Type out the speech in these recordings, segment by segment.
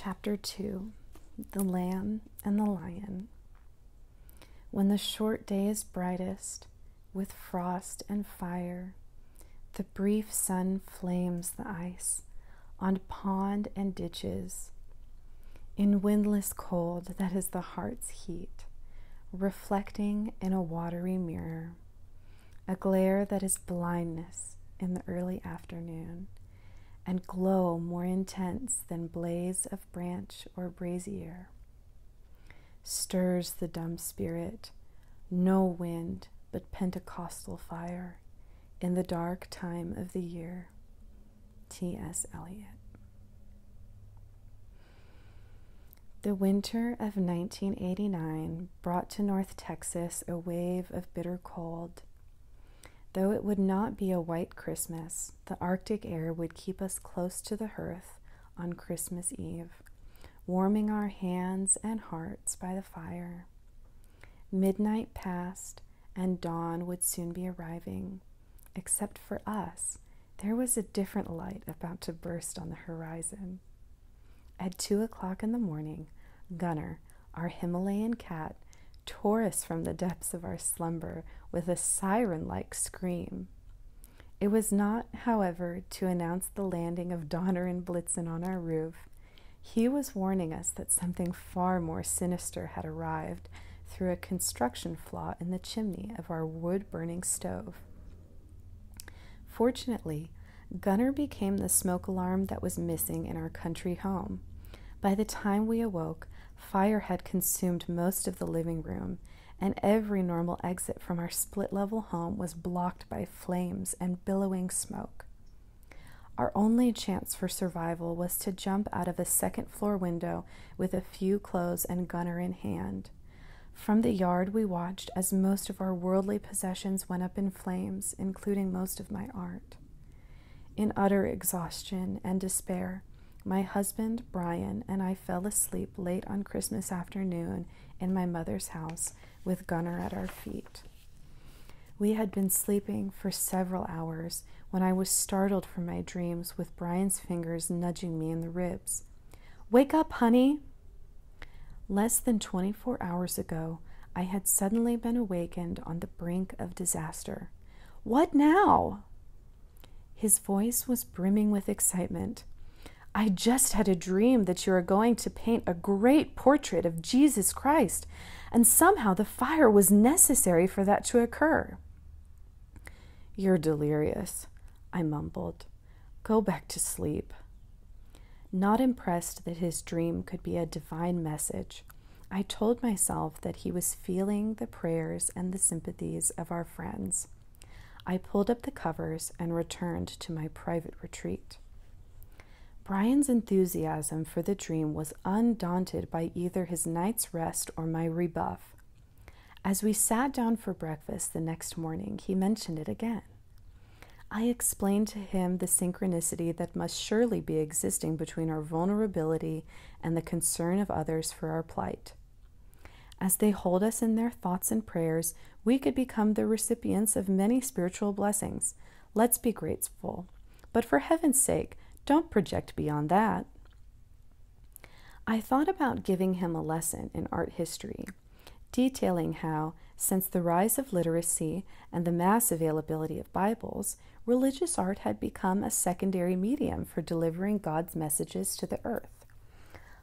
Chapter 2 The Lamb and the Lion. When the short day is brightest, with frost and fire, the brief sun flames the ice on pond and ditches. In windless cold that is the heart's heat, reflecting in a watery mirror, a glare that is blindness in the early afternoon and glow more intense than blaze of branch or brazier. Stirs the dumb spirit, no wind but Pentecostal fire in the dark time of the year. T.S. Eliot. The winter of 1989 brought to North Texas a wave of bitter cold Though it would not be a white Christmas, the Arctic air would keep us close to the hearth on Christmas Eve, warming our hands and hearts by the fire. Midnight passed, and dawn would soon be arriving. Except for us, there was a different light about to burst on the horizon. At two o'clock in the morning, Gunner, our Himalayan cat, tore us from the depths of our slumber with a siren like scream. It was not, however, to announce the landing of Donner and Blitzen on our roof. He was warning us that something far more sinister had arrived through a construction flaw in the chimney of our wood burning stove. Fortunately, Gunner became the smoke alarm that was missing in our country home. By the time we awoke, Fire had consumed most of the living room, and every normal exit from our split level home was blocked by flames and billowing smoke. Our only chance for survival was to jump out of a second floor window with a few clothes and gunner in hand. From the yard, we watched as most of our worldly possessions went up in flames, including most of my art. In utter exhaustion and despair, my husband, Brian, and I fell asleep late on Christmas afternoon in my mother's house with Gunner at our feet. We had been sleeping for several hours when I was startled from my dreams with Brian's fingers nudging me in the ribs. Wake up, honey! Less than 24 hours ago, I had suddenly been awakened on the brink of disaster. What now? His voice was brimming with excitement. I just had a dream that you are going to paint a great portrait of Jesus Christ, and somehow the fire was necessary for that to occur. You're delirious, I mumbled. Go back to sleep. Not impressed that his dream could be a divine message, I told myself that he was feeling the prayers and the sympathies of our friends. I pulled up the covers and returned to my private retreat. Brian's enthusiasm for the dream was undaunted by either his night's rest or my rebuff. As we sat down for breakfast the next morning, he mentioned it again. I explained to him the synchronicity that must surely be existing between our vulnerability and the concern of others for our plight. As they hold us in their thoughts and prayers, we could become the recipients of many spiritual blessings. Let's be grateful. But for heaven's sake, don't project beyond that. I thought about giving him a lesson in art history, detailing how, since the rise of literacy and the mass availability of Bibles, religious art had become a secondary medium for delivering God's messages to the earth.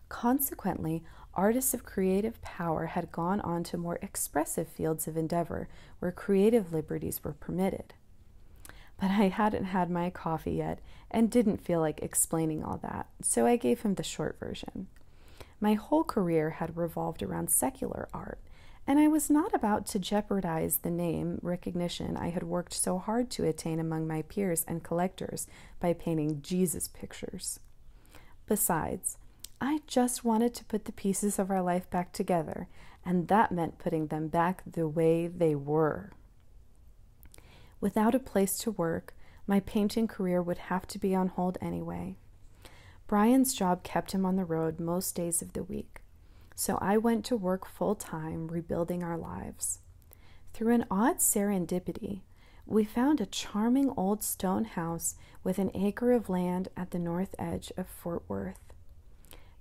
Consequently, artists of creative power had gone on to more expressive fields of endeavor where creative liberties were permitted but I hadn't had my coffee yet and didn't feel like explaining all that, so I gave him the short version. My whole career had revolved around secular art, and I was not about to jeopardize the name recognition I had worked so hard to attain among my peers and collectors by painting Jesus pictures. Besides, I just wanted to put the pieces of our life back together, and that meant putting them back the way they were. Without a place to work, my painting career would have to be on hold anyway. Brian's job kept him on the road most days of the week, so I went to work full time rebuilding our lives. Through an odd serendipity, we found a charming old stone house with an acre of land at the north edge of Fort Worth.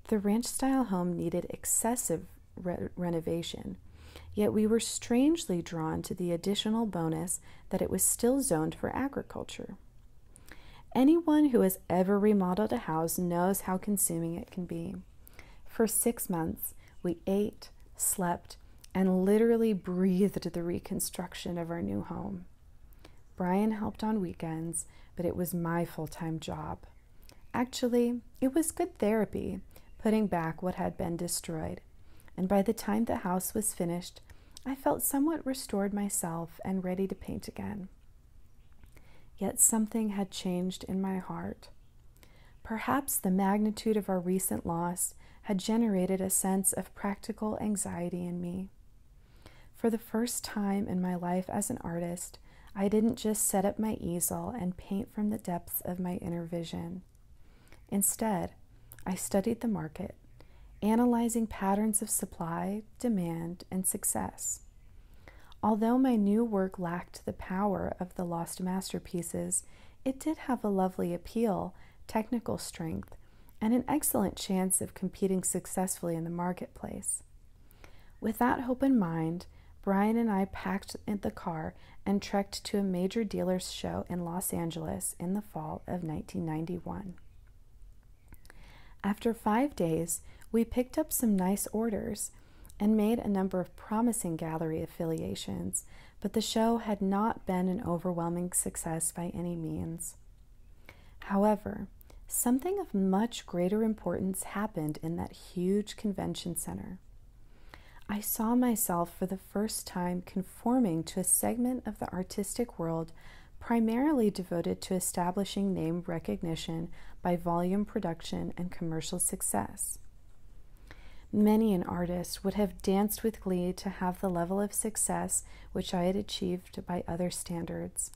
The ranch style home needed excessive re- renovation, yet we were strangely drawn to the additional bonus that it was still zoned for agriculture. Anyone who has ever remodeled a house knows how consuming it can be. For six months, we ate, slept, and literally breathed the reconstruction of our new home. Brian helped on weekends, but it was my full time job. Actually, it was good therapy, putting back what had been destroyed. And by the time the house was finished, I felt somewhat restored myself and ready to paint again. Yet something had changed in my heart. Perhaps the magnitude of our recent loss had generated a sense of practical anxiety in me. For the first time in my life as an artist, I didn't just set up my easel and paint from the depths of my inner vision. Instead, I studied the market, analyzing patterns of supply, demand, and success. Although my new work lacked the power of the lost masterpieces, it did have a lovely appeal, technical strength, and an excellent chance of competing successfully in the marketplace. With that hope in mind, Brian and I packed in the car and trekked to a major dealer's show in Los Angeles in the fall of 1991. After five days, we picked up some nice orders and made a number of promising gallery affiliations, but the show had not been an overwhelming success by any means. However, something of much greater importance happened in that huge convention center. I saw myself for the first time conforming to a segment of the artistic world primarily devoted to establishing name recognition by volume production and commercial success. Many an artist would have danced with glee to have the level of success which I had achieved by other standards.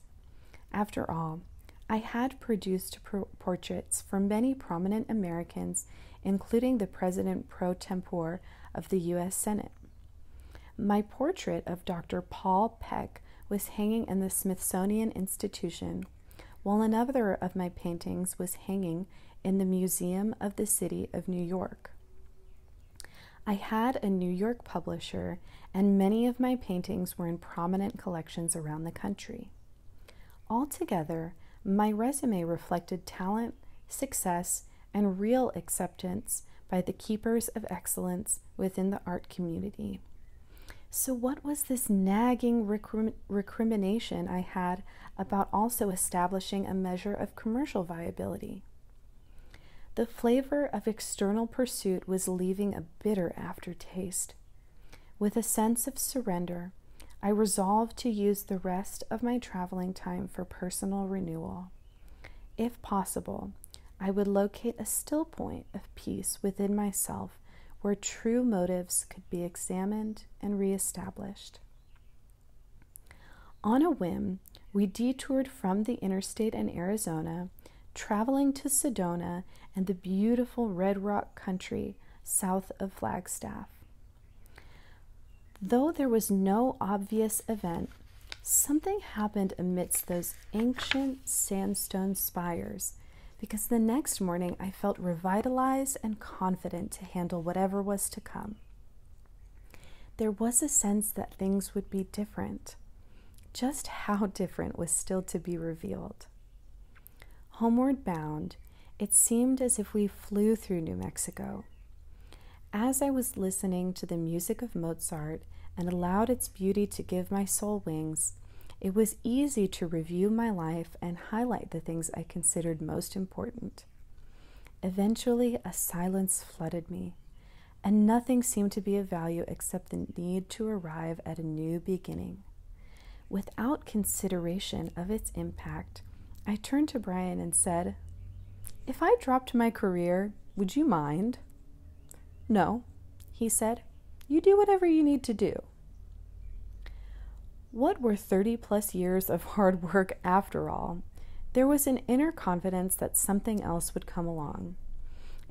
After all, I had produced portraits for many prominent Americans, including the President pro tempore of the U.S. Senate. My portrait of Dr. Paul Peck was hanging in the Smithsonian Institution, while another of my paintings was hanging in the Museum of the City of New York. I had a New York publisher, and many of my paintings were in prominent collections around the country. Altogether, my resume reflected talent, success, and real acceptance by the keepers of excellence within the art community. So, what was this nagging recrim- recrimination I had about also establishing a measure of commercial viability? The flavor of external pursuit was leaving a bitter aftertaste. With a sense of surrender, I resolved to use the rest of my traveling time for personal renewal. If possible, I would locate a still point of peace within myself where true motives could be examined and reestablished. On a whim, we detoured from the interstate in Arizona traveling to Sedona and the beautiful Red Rock country south of Flagstaff. Though there was no obvious event, something happened amidst those ancient sandstone spires because the next morning I felt revitalized and confident to handle whatever was to come. There was a sense that things would be different. Just how different was still to be revealed. Homeward bound, it seemed as if we flew through New Mexico. As I was listening to the music of Mozart and allowed its beauty to give my soul wings, it was easy to review my life and highlight the things I considered most important. Eventually, a silence flooded me, and nothing seemed to be of value except the need to arrive at a new beginning. Without consideration of its impact, I turned to Brian and said, If I dropped my career, would you mind? No, he said. You do whatever you need to do. What were 30 plus years of hard work after all? There was an inner confidence that something else would come along.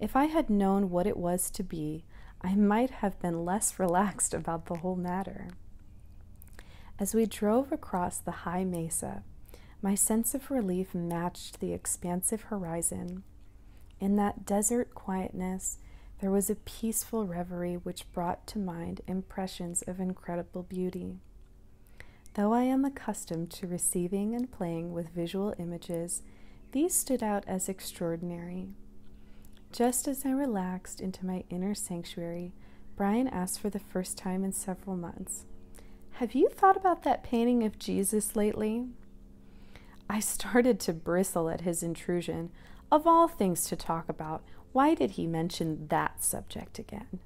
If I had known what it was to be, I might have been less relaxed about the whole matter. As we drove across the high mesa, my sense of relief matched the expansive horizon. In that desert quietness, There was a peaceful reverie which brought to mind impressions of incredible beauty. Though I am accustomed to receiving and playing with visual images, these stood out as extraordinary. Just as I relaxed into my inner sanctuary, Brian asked for the first time in several months, Have you thought about that painting of Jesus lately? I started to bristle at his intrusion. Of all things to talk about, why did he mention that subject again?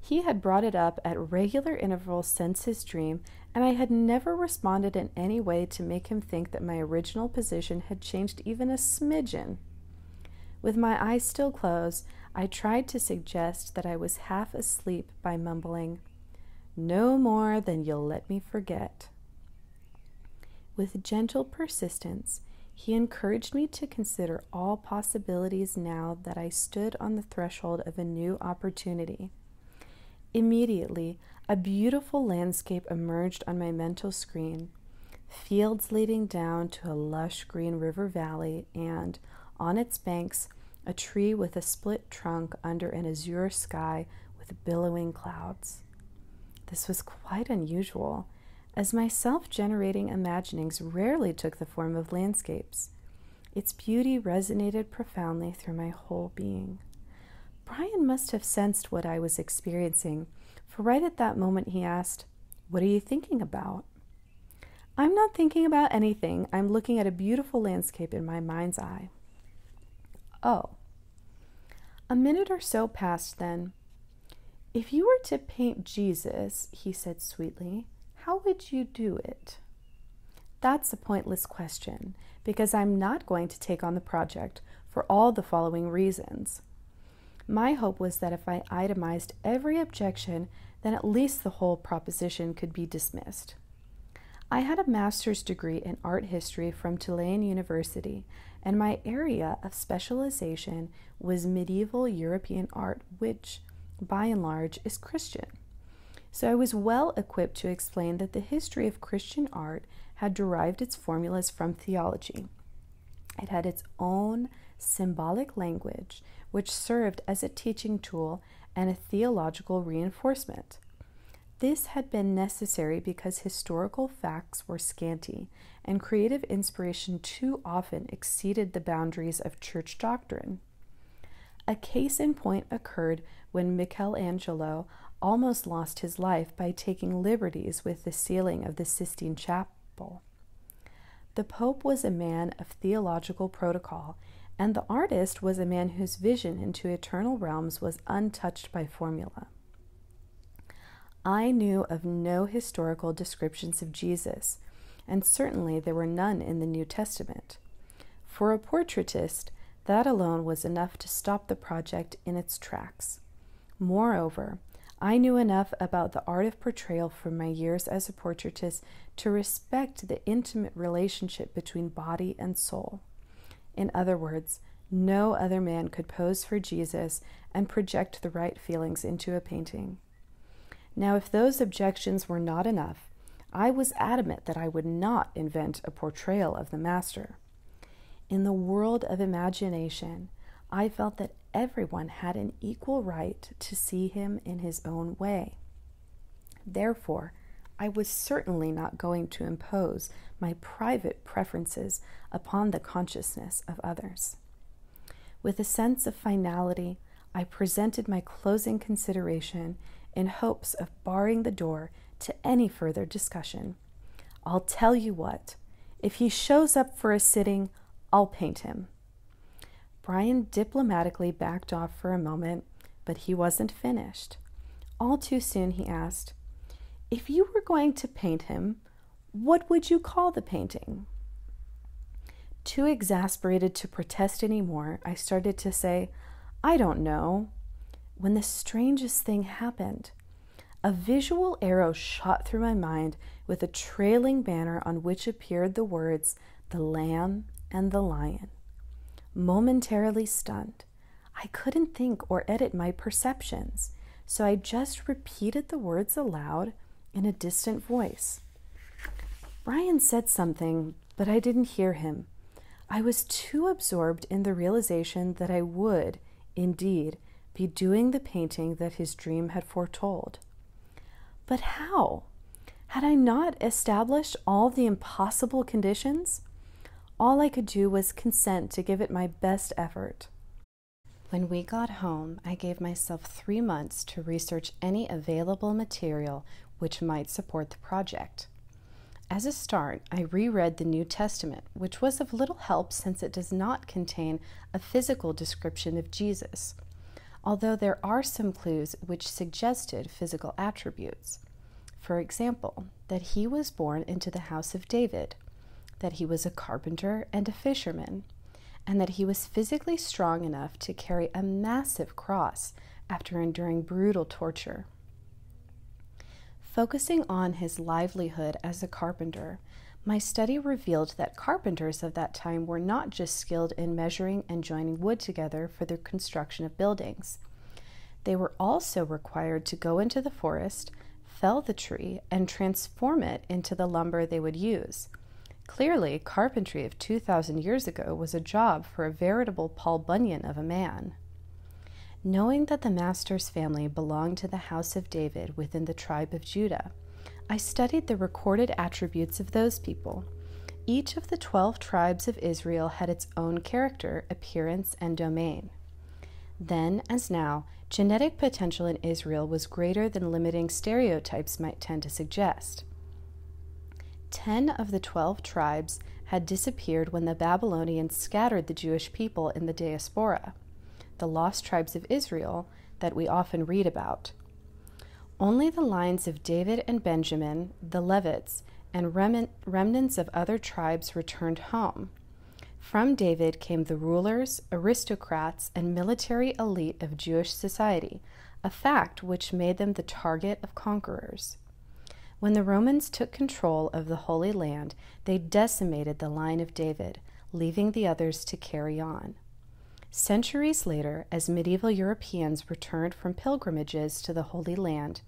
He had brought it up at regular intervals since his dream, and I had never responded in any way to make him think that my original position had changed even a smidgen. With my eyes still closed, I tried to suggest that I was half asleep by mumbling, No more than you'll let me forget. With gentle persistence, he encouraged me to consider all possibilities now that I stood on the threshold of a new opportunity. Immediately, a beautiful landscape emerged on my mental screen fields leading down to a lush green river valley, and on its banks, a tree with a split trunk under an azure sky with billowing clouds. This was quite unusual as my self generating imaginings rarely took the form of landscapes. Its beauty resonated profoundly through my whole being. Brian must have sensed what I was experiencing, for right at that moment he asked, What are you thinking about? I'm not thinking about anything. I'm looking at a beautiful landscape in my mind's eye. Oh. A minute or so passed then. If you were to paint Jesus, he said sweetly, how would you do it? That's a pointless question because I'm not going to take on the project for all the following reasons. My hope was that if I itemized every objection, then at least the whole proposition could be dismissed. I had a master's degree in art history from Tulane University, and my area of specialization was medieval European art, which, by and large, is Christian. So I was well equipped to explain that the history of Christian art had derived its formulas from theology. It had its own symbolic language, which served as a teaching tool and a theological reinforcement. This had been necessary because historical facts were scanty and creative inspiration too often exceeded the boundaries of church doctrine. A case in point occurred when Michelangelo almost lost his life by taking liberties with the ceiling of the Sistine Chapel. The Pope was a man of theological protocol, and the artist was a man whose vision into eternal realms was untouched by formula. I knew of no historical descriptions of Jesus, and certainly there were none in the New Testament. For a portraitist, that alone was enough to stop the project in its tracks. Moreover, I knew enough about the art of portrayal from my years as a portraitist to respect the intimate relationship between body and soul. In other words, no other man could pose for Jesus and project the right feelings into a painting. Now, if those objections were not enough, I was adamant that I would not invent a portrayal of the Master. In the world of imagination, I felt that everyone had an equal right to see him in his own way. Therefore, I was certainly not going to impose my private preferences upon the consciousness of others. With a sense of finality, I presented my closing consideration in hopes of barring the door to any further discussion. I'll tell you what, if he shows up for a sitting, I'll paint him. Brian diplomatically backed off for a moment, but he wasn't finished. All too soon he asked, If you were going to paint him, what would you call the painting? Too exasperated to protest any more, I started to say, I don't know. When the strangest thing happened. A visual arrow shot through my mind with a trailing banner on which appeared the words, The Lamb and the Lion momentarily stunned. I couldn't think or edit my perceptions, so I just repeated the words aloud in a distant voice. Brian said something, but I didn't hear him. I was too absorbed in the realization that I would, indeed, be doing the painting that his dream had foretold. But how? Had I not established all the impossible conditions? All I could do was consent to give it my best effort. When we got home, I gave myself three months to research any available material which might support the project. As a start, I reread the New Testament, which was of little help since it does not contain a physical description of Jesus, although there are some clues which suggested physical attributes. For example, that he was born into the house of David, that he was a carpenter and a fisherman, and that he was physically strong enough to carry a massive cross after enduring brutal torture. Focusing on his livelihood as a carpenter, my study revealed that carpenters of that time were not just skilled in measuring and joining wood together for the construction of buildings. They were also required to go into the forest, fell the tree, and transform it into the lumber they would use. Clearly, carpentry of 2,000 years ago was a job for a veritable Paul Bunyan of a man. Knowing that the master's family belonged to the house of David within the tribe of Judah, I studied the recorded attributes of those people. Each of the 12 tribes of Israel had its own character, appearance, and domain. Then, as now, genetic potential in Israel was greater than limiting stereotypes might tend to suggest. Ten of the twelve tribes had disappeared when the Babylonians scattered the Jewish people in the diaspora, the lost tribes of Israel that we often read about. Only the lines of David and Benjamin, the Levites, and remnants of other tribes returned home. From David came the rulers, aristocrats, and military elite of Jewish society, a fact which made them the target of conquerors. When the Romans took control of the Holy Land, they decimated the line of David, leaving the others to carry on. Centuries later, as medieval Europeans returned from pilgrimages to the Holy Land,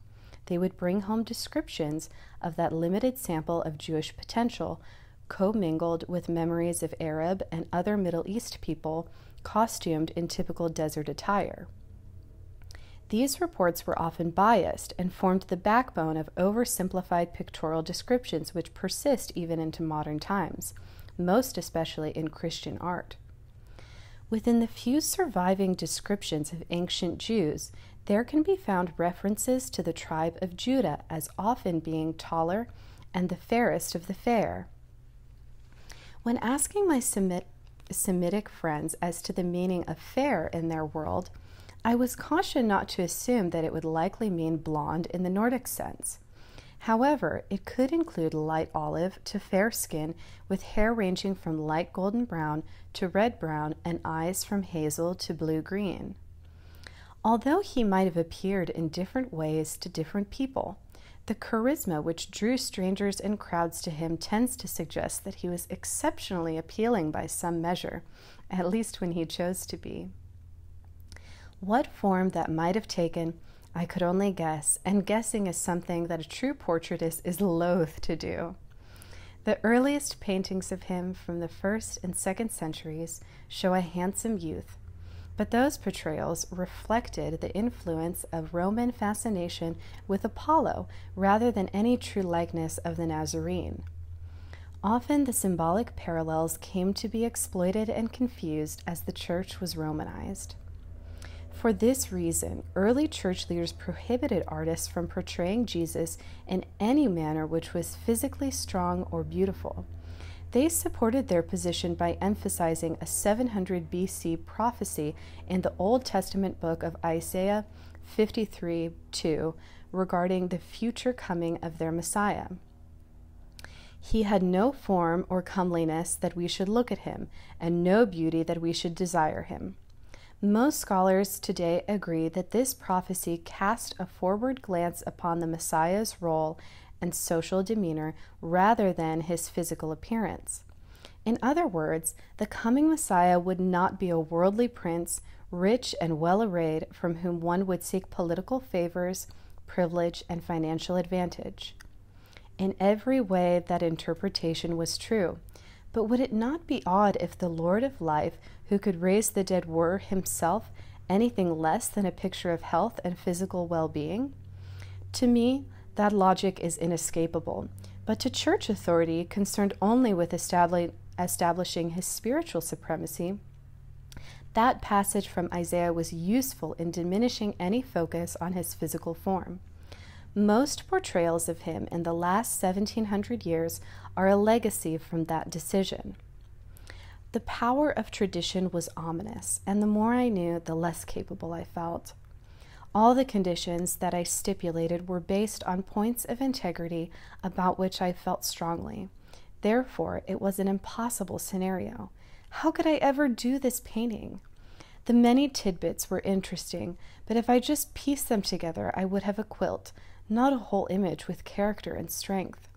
they would bring home descriptions of that limited sample of Jewish potential, commingled with memories of Arab and other Middle East people costumed in typical desert attire. These reports were often biased and formed the backbone of oversimplified pictorial descriptions which persist even into modern times, most especially in Christian art. Within the few surviving descriptions of ancient Jews, there can be found references to the tribe of Judah as often being taller and the fairest of the fair. When asking my Semitic friends as to the meaning of fair in their world, I was cautioned not to assume that it would likely mean blonde in the Nordic sense. However, it could include light olive to fair skin with hair ranging from light golden brown to red brown and eyes from hazel to blue green. Although he might have appeared in different ways to different people, the charisma which drew strangers and crowds to him tends to suggest that he was exceptionally appealing by some measure, at least when he chose to be. What form that might have taken, I could only guess, and guessing is something that a true portraitist is loath to do. The earliest paintings of him from the first and second centuries show a handsome youth, but those portrayals reflected the influence of Roman fascination with Apollo rather than any true likeness of the Nazarene. Often the symbolic parallels came to be exploited and confused as the church was Romanized. For this reason, early church leaders prohibited artists from portraying Jesus in any manner which was physically strong or beautiful. They supported their position by emphasizing a 700 BC prophecy in the Old Testament book of Isaiah 53 2 regarding the future coming of their Messiah. He had no form or comeliness that we should look at him, and no beauty that we should desire him. Most scholars today agree that this prophecy cast a forward glance upon the Messiah's role and social demeanor rather than his physical appearance. In other words, the coming Messiah would not be a worldly prince, rich and well arrayed, from whom one would seek political favors, privilege, and financial advantage. In every way, that interpretation was true. But would it not be odd if the Lord of life, who could raise the dead, were himself anything less than a picture of health and physical well being? To me, that logic is inescapable, but to church authority concerned only with establishing his spiritual supremacy, that passage from Isaiah was useful in diminishing any focus on his physical form. Most portrayals of him in the last 1700 years are a legacy from that decision. The power of tradition was ominous, and the more I knew, the less capable I felt. All the conditions that I stipulated were based on points of integrity about which I felt strongly. Therefore, it was an impossible scenario. How could I ever do this painting? The many tidbits were interesting, but if I just pieced them together, I would have a quilt, not a whole image with character and strength.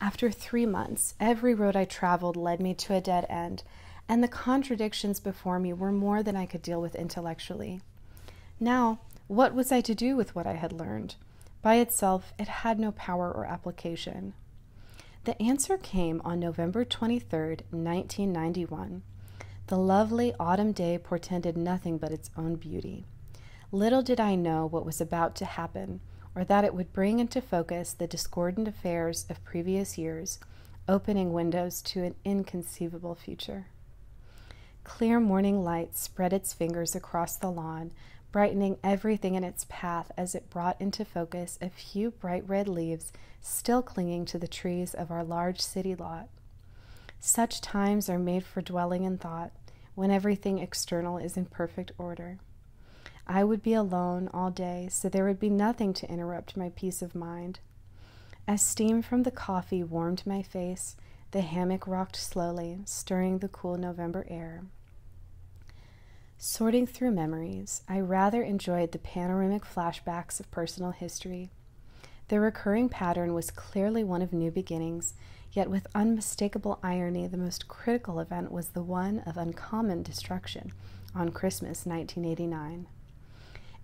After three months, every road I traveled led me to a dead end, and the contradictions before me were more than I could deal with intellectually. Now, what was I to do with what I had learned? By itself, it had no power or application. The answer came on November 23, 1991. The lovely autumn day portended nothing but its own beauty. Little did I know what was about to happen, or that it would bring into focus the discordant affairs of previous years, opening windows to an inconceivable future. Clear morning light spread its fingers across the lawn, brightening everything in its path as it brought into focus a few bright red leaves still clinging to the trees of our large city lot. Such times are made for dwelling in thought when everything external is in perfect order. I would be alone all day, so there would be nothing to interrupt my peace of mind. As steam from the coffee warmed my face, the hammock rocked slowly, stirring the cool November air. Sorting through memories, I rather enjoyed the panoramic flashbacks of personal history. The recurring pattern was clearly one of new beginnings, yet with unmistakable irony, the most critical event was the one of uncommon destruction on Christmas 1989.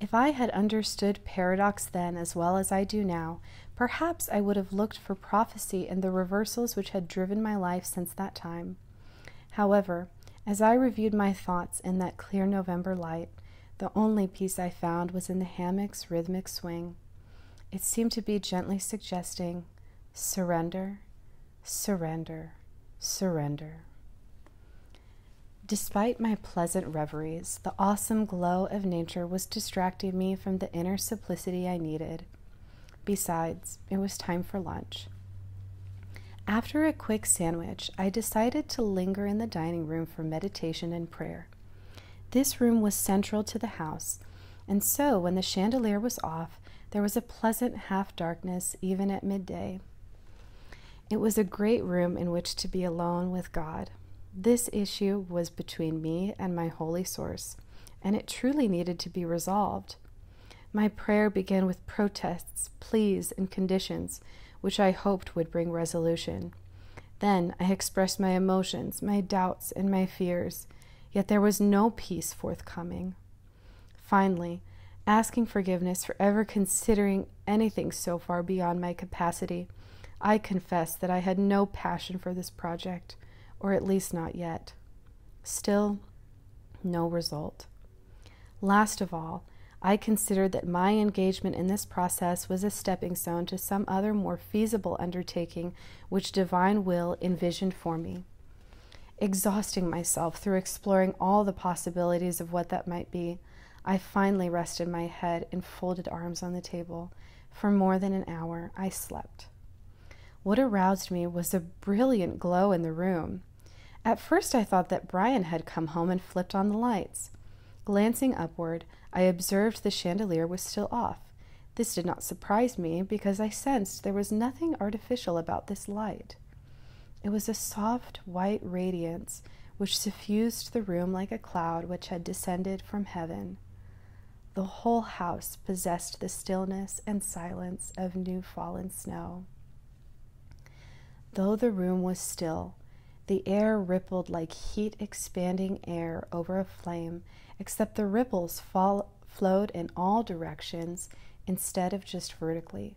If I had understood paradox then as well as I do now, perhaps I would have looked for prophecy in the reversals which had driven my life since that time. However, as I reviewed my thoughts in that clear November light, the only peace I found was in the hammock's rhythmic swing. It seemed to be gently suggesting surrender, surrender, surrender. Despite my pleasant reveries, the awesome glow of nature was distracting me from the inner simplicity I needed. Besides, it was time for lunch. After a quick sandwich, I decided to linger in the dining room for meditation and prayer. This room was central to the house, and so when the chandelier was off, there was a pleasant half darkness even at midday. It was a great room in which to be alone with God. This issue was between me and my holy source, and it truly needed to be resolved. My prayer began with protests, pleas, and conditions, which I hoped would bring resolution. Then I expressed my emotions, my doubts, and my fears, yet there was no peace forthcoming. Finally, asking forgiveness for ever considering anything so far beyond my capacity, I confessed that I had no passion for this project, or at least not yet. Still, no result. Last of all, I considered that my engagement in this process was a stepping stone to some other more feasible undertaking which divine will envisioned for me. Exhausting myself through exploring all the possibilities of what that might be, I finally rested my head in folded arms on the table. For more than an hour, I slept. What aroused me was a brilliant glow in the room. At first, I thought that Brian had come home and flipped on the lights. Glancing upward, I observed the chandelier was still off. This did not surprise me because I sensed there was nothing artificial about this light. It was a soft white radiance which suffused the room like a cloud which had descended from heaven. The whole house possessed the stillness and silence of new fallen snow. Though the room was still, the air rippled like heat expanding air over a flame, except the ripples fall, flowed in all directions instead of just vertically.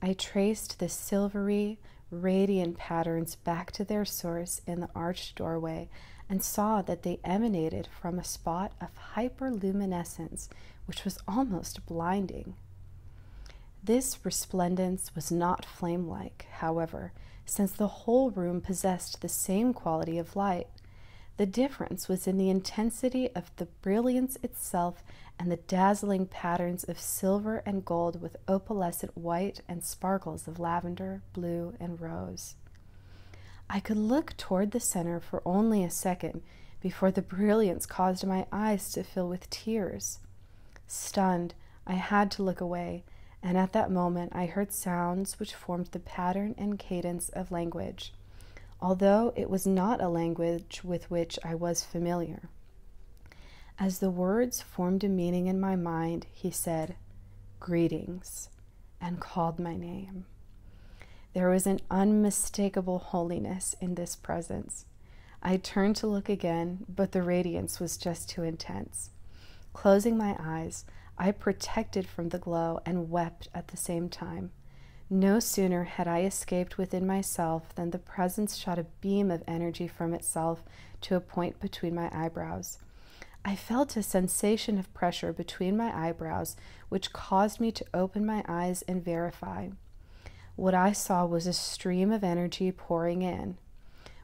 I traced the silvery, radiant patterns back to their source in the arched doorway and saw that they emanated from a spot of hyperluminescence which was almost blinding. This resplendence was not flame like, however, since the whole room possessed the same quality of light. The difference was in the intensity of the brilliance itself and the dazzling patterns of silver and gold with opalescent white and sparkles of lavender, blue, and rose. I could look toward the center for only a second before the brilliance caused my eyes to fill with tears. Stunned, I had to look away, and at that moment I heard sounds which formed the pattern and cadence of language, although it was not a language with which I was familiar. As the words formed a meaning in my mind, he said, Greetings, and called my name. There was an unmistakable holiness in this presence. I turned to look again, but the radiance was just too intense. Closing my eyes, I protected from the glow and wept at the same time. No sooner had I escaped within myself than the presence shot a beam of energy from itself to a point between my eyebrows. I felt a sensation of pressure between my eyebrows, which caused me to open my eyes and verify. What I saw was a stream of energy pouring in.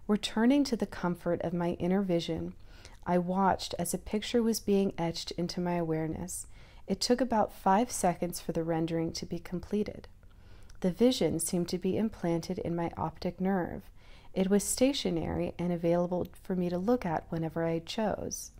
Returning to the comfort of my inner vision, I watched as a picture was being etched into my awareness. It took about five seconds for the rendering to be completed. The vision seemed to be implanted in my optic nerve. It was stationary and available for me to look at whenever I chose.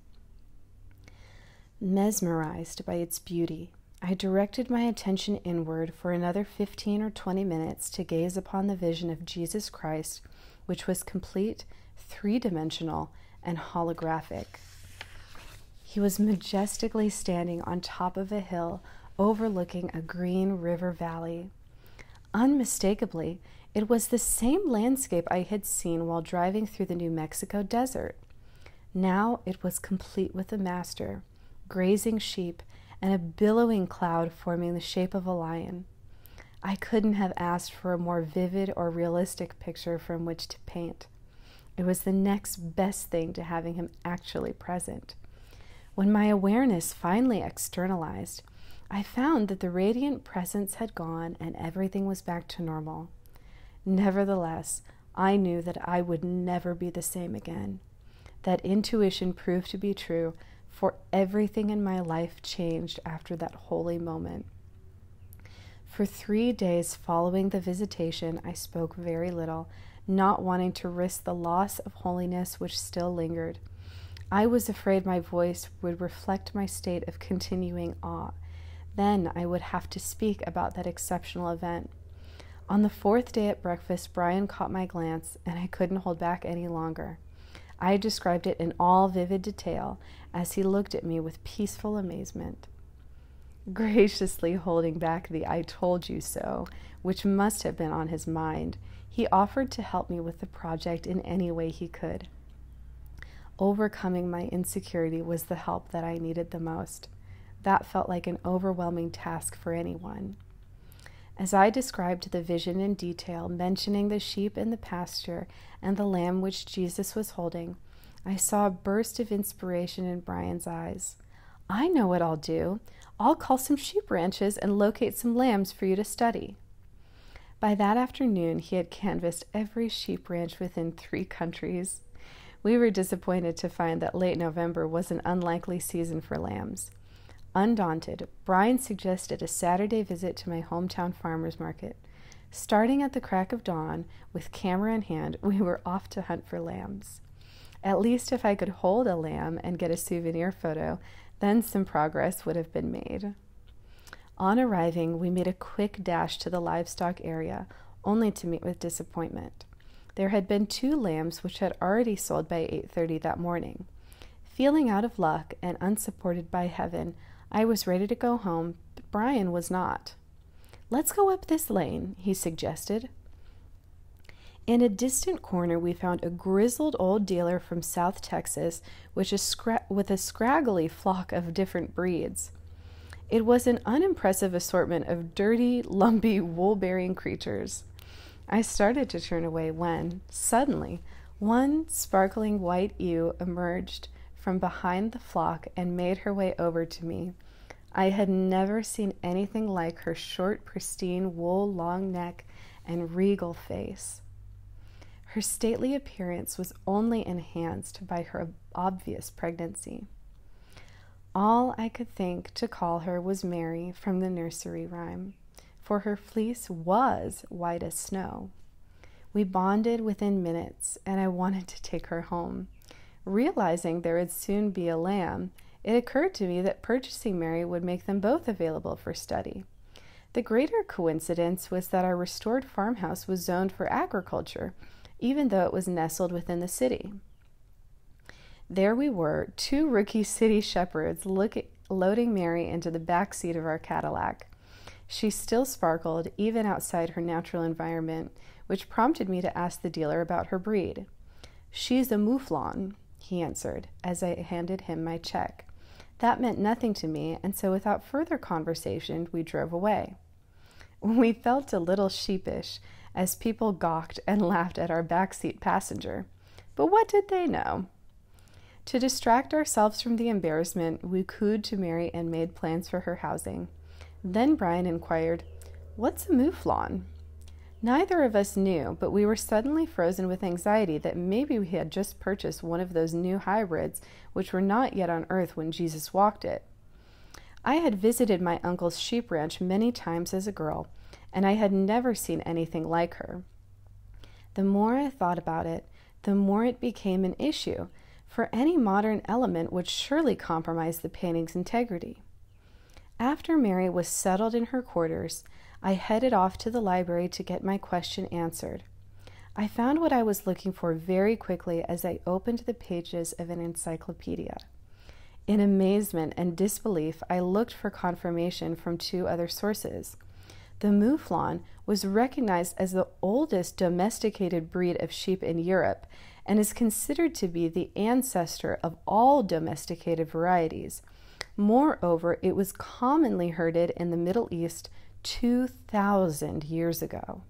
Mesmerized by its beauty, I directed my attention inward for another 15 or 20 minutes to gaze upon the vision of Jesus Christ, which was complete, three dimensional, and holographic. He was majestically standing on top of a hill overlooking a green river valley. Unmistakably, it was the same landscape I had seen while driving through the New Mexico desert. Now it was complete with the master, grazing sheep and a billowing cloud forming the shape of a lion. I couldn't have asked for a more vivid or realistic picture from which to paint. It was the next best thing to having him actually present. When my awareness finally externalized, I found that the radiant presence had gone and everything was back to normal. Nevertheless, I knew that I would never be the same again. That intuition proved to be true for everything in my life changed after that holy moment. For three days following the visitation, I spoke very little, not wanting to risk the loss of holiness which still lingered. I was afraid my voice would reflect my state of continuing awe. Then I would have to speak about that exceptional event. On the fourth day at breakfast, Brian caught my glance, and I couldn't hold back any longer. I described it in all vivid detail as he looked at me with peaceful amazement. Graciously holding back the I told you so, which must have been on his mind, he offered to help me with the project in any way he could. Overcoming my insecurity was the help that I needed the most. That felt like an overwhelming task for anyone. As I described the vision in detail, mentioning the sheep in the pasture and the lamb which Jesus was holding, I saw a burst of inspiration in Brian's eyes. I know what I'll do. I'll call some sheep ranches and locate some lambs for you to study. By that afternoon, he had canvassed every sheep ranch within three countries. We were disappointed to find that late November was an unlikely season for lambs. Undaunted, Brian suggested a Saturday visit to my hometown farmer's market. Starting at the crack of dawn, with camera in hand, we were off to hunt for lambs. At least if I could hold a lamb and get a souvenir photo, then some progress would have been made. On arriving, we made a quick dash to the livestock area, only to meet with disappointment. There had been two lambs which had already sold by 8:30 that morning. Feeling out of luck and unsupported by heaven, I was ready to go home, but Brian was not. Let's go up this lane, he suggested. In a distant corner, we found a grizzled old dealer from South Texas which is with a scraggly flock of different breeds. It was an unimpressive assortment of dirty, lumpy, wool bearing creatures. I started to turn away when, suddenly, One sparkling white ewe emerged from behind the flock and made her way over to me. I had never seen anything like her short, pristine wool long neck and regal face. Her stately appearance was only enhanced by her obvious pregnancy. All I could think to call her was Mary from the nursery rhyme, for her fleece was white as snow. We bonded within minutes, and I wanted to take her home. Realizing there would soon be a lamb, it occurred to me that purchasing Mary would make them both available for study. The greater coincidence was that our restored farmhouse was zoned for agriculture, even though it was nestled within the city. There we were, two rookie city shepherds look, loading Mary into the back seat of our Cadillac. She still sparkled, even outside her natural environment, which prompted me to ask the dealer about her breed. She's a mouflon, he answered as I handed him my check. That meant nothing to me, and so without further conversation, we drove away. We felt a little sheepish as people gawked and laughed at our backseat passenger. But what did they know? To distract ourselves from the embarrassment, we cooed to Mary and made plans for her housing. Then Brian inquired, What's a mouflon? Neither of us knew, but we were suddenly frozen with anxiety that maybe we had just purchased one of those new hybrids which were not yet on earth when Jesus walked it. I had visited my uncle's sheep ranch many times as a girl, and I had never seen anything like her. The more I thought about it, the more it became an issue, for any modern element would surely compromise the painting's integrity. After Mary was settled in her quarters, I headed off to the library to get my question answered. I found what I was looking for very quickly as I opened the pages of an encyclopedia. In amazement and disbelief, I looked for confirmation from two other sources. The Mouflon was recognized as the oldest domesticated breed of sheep in Europe and is considered to be the ancestor of all domesticated varieties. Moreover, it was commonly herded in the Middle East 2,000 years ago.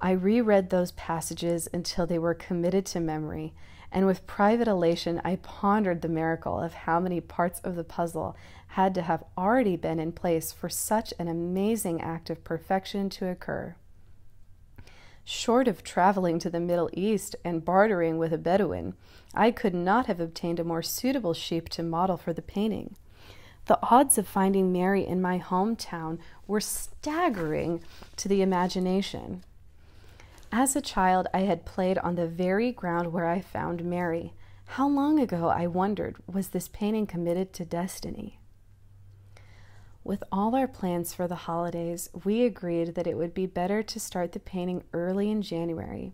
I reread those passages until they were committed to memory, and with private elation, I pondered the miracle of how many parts of the puzzle had to have already been in place for such an amazing act of perfection to occur. Short of traveling to the Middle East and bartering with a Bedouin, I could not have obtained a more suitable sheep to model for the painting. The odds of finding Mary in my hometown were staggering to the imagination. As a child, I had played on the very ground where I found Mary. How long ago, I wondered, was this painting committed to destiny? With all our plans for the holidays, we agreed that it would be better to start the painting early in January.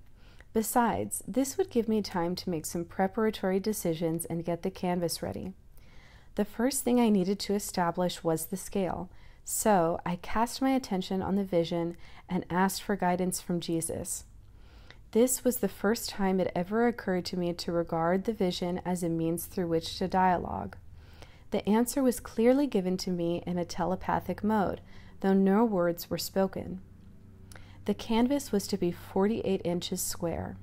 Besides, this would give me time to make some preparatory decisions and get the canvas ready. The first thing I needed to establish was the scale, so I cast my attention on the vision and asked for guidance from Jesus. This was the first time it ever occurred to me to regard the vision as a means through which to dialogue. The answer was clearly given to me in a telepathic mode, though no words were spoken. The canvas was to be 48 inches square.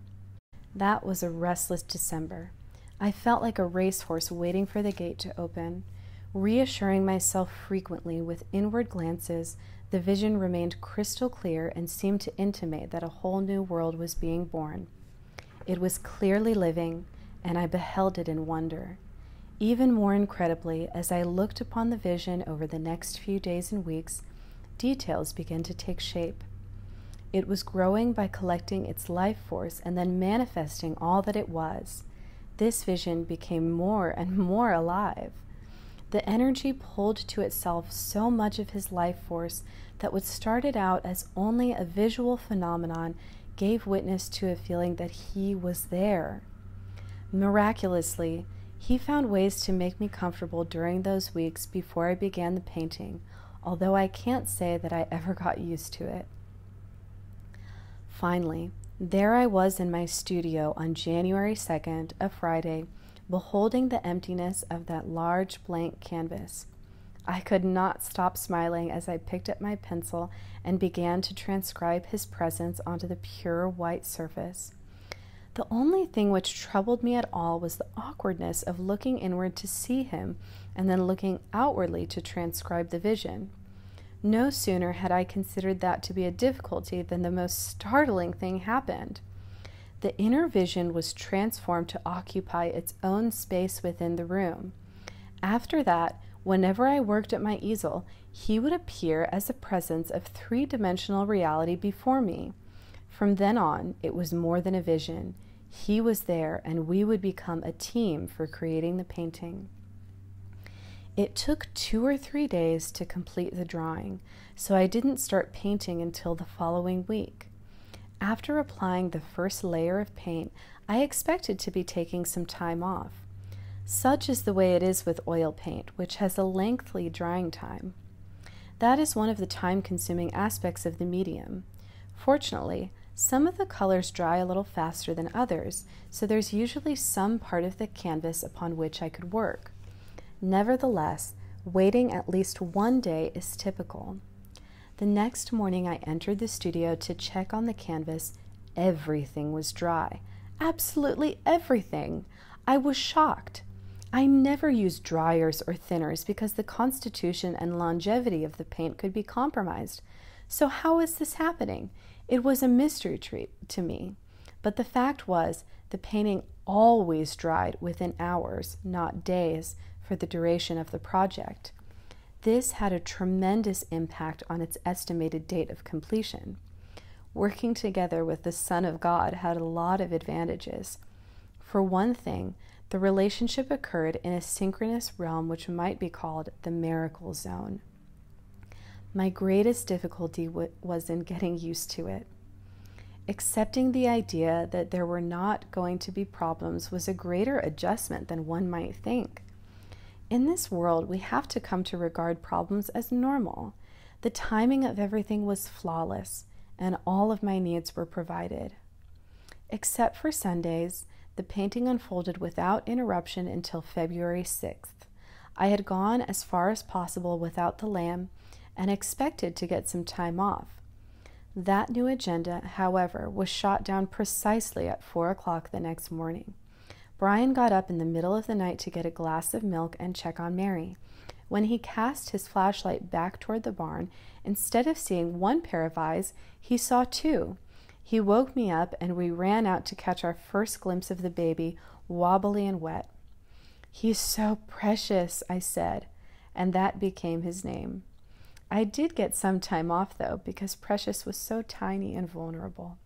That was a restless December. I felt like a racehorse waiting for the gate to open. Reassuring myself frequently with inward glances, the vision remained crystal clear and seemed to intimate that a whole new world was being born. It was clearly living, and I beheld it in wonder. Even more incredibly, as I looked upon the vision over the next few days and weeks, details began to take shape. It was growing by collecting its life force and then manifesting all that it was this vision became more and more alive. The energy pulled to itself so much of his life force that what started out as only a visual phenomenon gave witness to a feeling that he was there. Miraculously, he found ways to make me comfortable during those weeks before I began the painting, although I can't say that I ever got used to it. Finally, there I was in my studio on January 2nd, a Friday, beholding the emptiness of that large blank canvas. I could not stop smiling as I picked up my pencil and began to transcribe his presence onto the pure white surface. The only thing which troubled me at all was the awkwardness of looking inward to see him and then looking outwardly to transcribe the vision. No sooner had I considered that to be a difficulty than the most startling thing happened. The inner vision was transformed to occupy its own space within the room. After that, whenever I worked at my easel, he would appear as a presence of three dimensional reality before me. From then on, it was more than a vision. He was there, and we would become a team for creating the painting. It took two or three days to complete the drawing, so I didn't start painting until the following week. After applying the first layer of paint, I expected to be taking some time off. Such is the way it is with oil paint, which has a lengthy drying time. That is one of the time consuming aspects of the medium. Fortunately, some of the colors dry a little faster than others, so there's usually some part of the canvas upon which I could work. Nevertheless, waiting at least one day is typical. The next morning, I entered the studio to check on the canvas. Everything was dry. Absolutely everything. I was shocked. I never use dryers or thinners because the constitution and longevity of the paint could be compromised. So, how is this happening? It was a mystery treat to me. But the fact was, the painting always dried within hours, not days, for the duration of the project. This had a tremendous impact on its estimated date of completion. Working together with the Son of God had a lot of advantages. For one thing, the relationship occurred in a synchronous realm which might be called the miracle zone. My greatest difficulty was in getting used to it. Accepting the idea that there were not going to be problems was a greater adjustment than one might think. In this world, we have to come to regard problems as normal. The timing of everything was flawless, and all of my needs were provided. Except for Sundays, the painting unfolded without interruption until February 6th. I had gone as far as possible without the lamb and expected to get some time off. That new agenda, however, was shot down precisely at four o'clock the next morning. Brian got up in the middle of the night to get a glass of milk and check on Mary. When he cast his flashlight back toward the barn, instead of seeing one pair of eyes, he saw two. He woke me up, and we ran out to catch our first glimpse of the baby, wobbly and wet. He's so precious, I said, and that became his name. I did get some time off, though, because Precious was so tiny and vulnerable.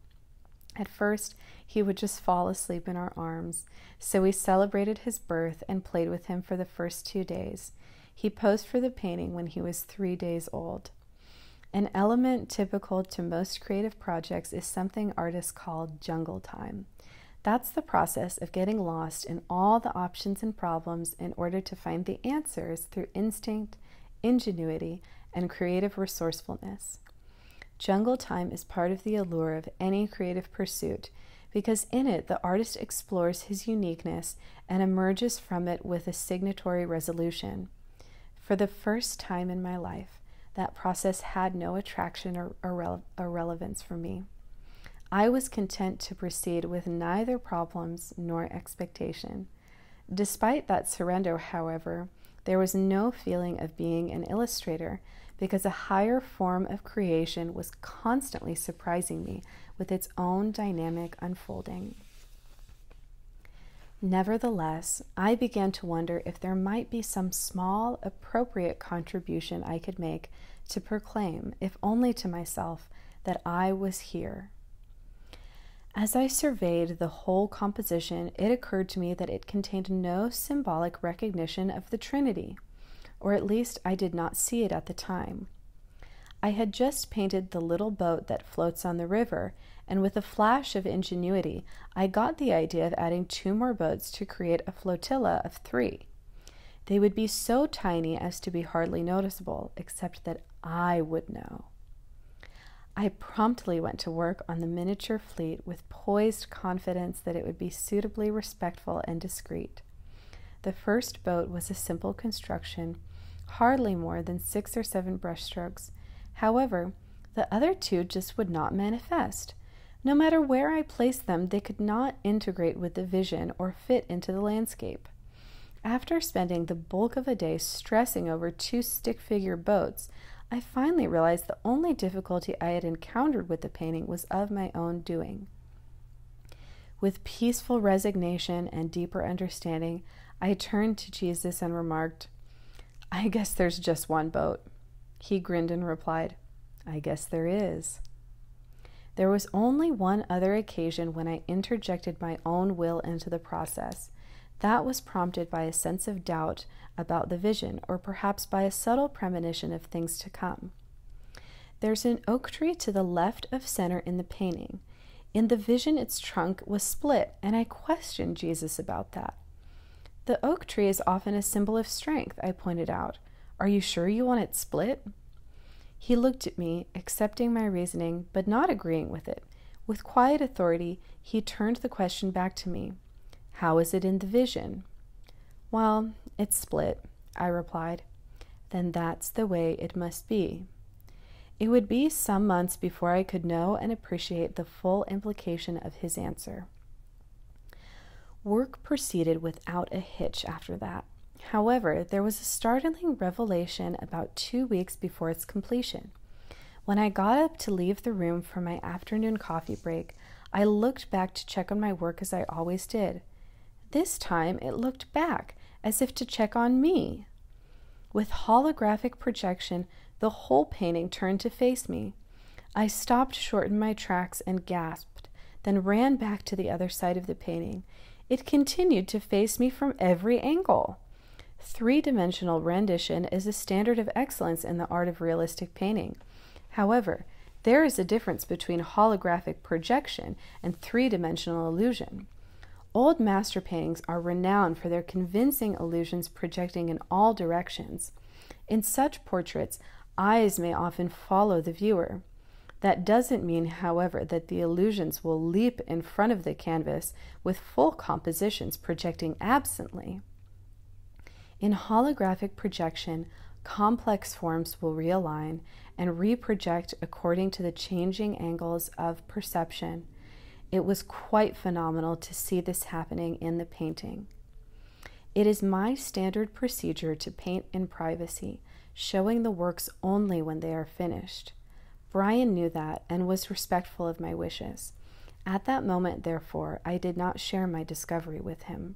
At first, he would just fall asleep in our arms, so we celebrated his birth and played with him for the first two days. He posed for the painting when he was three days old. An element typical to most creative projects is something artists call jungle time. That's the process of getting lost in all the options and problems in order to find the answers through instinct, ingenuity, and creative resourcefulness. Jungle time is part of the allure of any creative pursuit because in it the artist explores his uniqueness and emerges from it with a signatory resolution. For the first time in my life, that process had no attraction or, irre- relevance for me. I was content to proceed with neither problems nor expectation. Despite that surrender, however, there was no feeling of being an illustrator because a higher form of creation was constantly surprising me with its own dynamic unfolding. Nevertheless, I began to wonder if there might be some small, appropriate contribution I could make to proclaim, if only to myself, that I was here. As I surveyed the whole composition, it occurred to me that it contained no symbolic recognition of the Trinity or at least I did not see it at the time. I had just painted the little boat that floats on the river, and with a flash of ingenuity, I got the idea of adding two more boats to create a flotilla of three. They would be so tiny as to be hardly noticeable, except that I would know. I promptly went to work on the miniature fleet with poised confidence that it would be suitably respectful and discreet. The first boat was a simple construction hardly more than six or seven brushstrokes. However, the other two just would not manifest. No matter where I placed them, they could not integrate with the vision or fit into the landscape. After spending the bulk of a day stressing over two stick figure boats, I finally realized the only difficulty I had encountered with the painting was of my own doing. With peaceful resignation and deeper understanding, I turned to Jesus and remarked, I guess there's just one boat. He grinned and replied, I guess there is. There was only one other occasion when I interjected my own will into the process. That was prompted by a sense of doubt about the vision, or perhaps by a subtle premonition of things to come. There's an oak tree to the left of center in the painting. In the vision, its trunk was split, and I questioned Jesus about that. The oak tree is often a symbol of strength, I pointed out. Are you sure you want it split? He looked at me, accepting my reasoning, but not agreeing with it. With quiet authority, he turned the question back to me. How is it in the vision? Well, it's split, I replied. Then that's the way it must be. It would be some months before I could know and appreciate the full implication of his answer. Work proceeded without a hitch after that. However, there was a startling revelation about two weeks before its completion. When I got up to leave the room for my afternoon coffee break, I looked back to check on my work as I always did. This time it looked back, as if to check on me. With holographic projection, the whole painting turned to face me. I stopped short in my tracks and gasped, then ran back to the other side of the painting. It continued to face me from every angle. Three dimensional rendition is a standard of excellence in the art of realistic painting. However, there is a difference between holographic projection and three dimensional illusion. Old master paintings are renowned for their convincing illusions projecting in all directions. In such portraits, eyes may often follow the viewer. That doesn't mean, however, that the illusions will leap in front of the canvas with full compositions projecting absently. In holographic projection, complex forms will realign and reproject according to the changing angles of perception it was quite phenomenal to see this happening in the painting. It is my standard procedure to paint in privacy, showing the works only when they are finished. Brian knew that and was respectful of my wishes. At that moment, therefore, I did not share my discovery with him.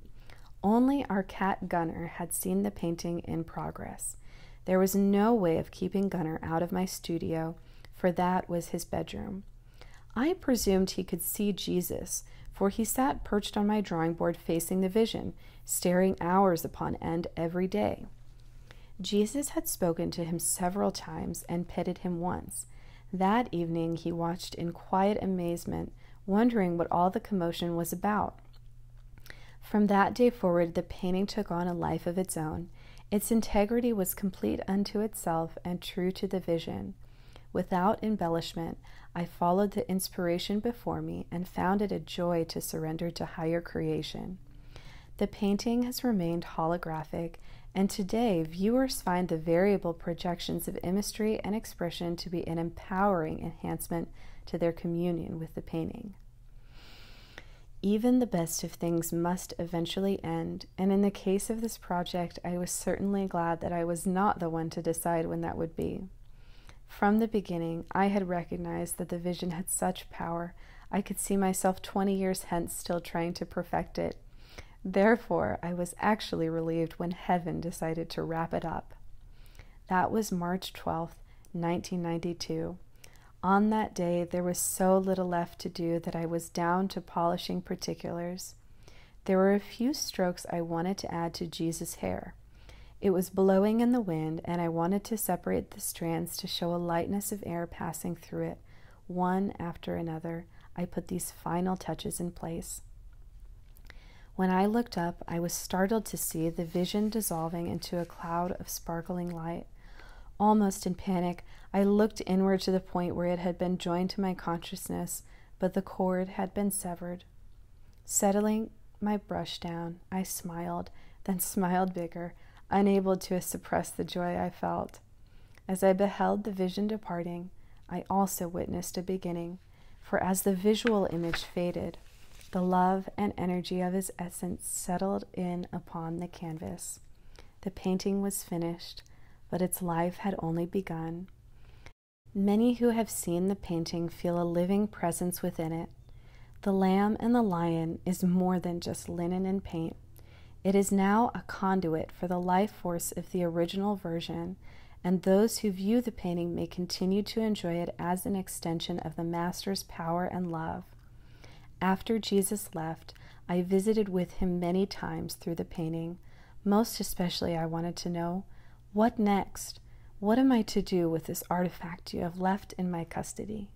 Only our cat Gunner had seen the painting in progress. There was no way of keeping Gunner out of my studio, for that was his bedroom. I presumed he could see Jesus, for he sat perched on my drawing board facing the vision, staring hours upon end every day. Jesus had spoken to him several times and petted him once. That evening he watched in quiet amazement, wondering what all the commotion was about. From that day forward, the painting took on a life of its own. Its integrity was complete unto itself and true to the vision. Without embellishment, I followed the inspiration before me and found it a joy to surrender to higher creation. The painting has remained holographic, and today viewers find the variable projections of imagery and expression to be an empowering enhancement to their communion with the painting. Even the best of things must eventually end, and in the case of this project, I was certainly glad that I was not the one to decide when that would be. From the beginning, I had recognized that the vision had such power, I could see myself 20 years hence still trying to perfect it. Therefore, I was actually relieved when heaven decided to wrap it up. That was March 12th, 1992. On that day, there was so little left to do that I was down to polishing particulars. There were a few strokes I wanted to add to Jesus' hair. It was blowing in the wind, and I wanted to separate the strands to show a lightness of air passing through it. One after another, I put these final touches in place. When I looked up, I was startled to see the vision dissolving into a cloud of sparkling light. Almost in panic, I looked inward to the point where it had been joined to my consciousness, but the cord had been severed. Settling my brush down, I smiled, then smiled bigger unable to suppress the joy I felt. As I beheld the vision departing, I also witnessed a beginning. For as the visual image faded, the love and energy of his essence settled in upon the canvas. The painting was finished, but its life had only begun. Many who have seen the painting feel a living presence within it. The lamb and the lion is more than just linen and paint. It is now a conduit for the life force of the original version, and those who view the painting may continue to enjoy it as an extension of the Master's power and love. After Jesus left, I visited with him many times through the painting. Most especially, I wanted to know what next? What am I to do with this artifact you have left in my custody?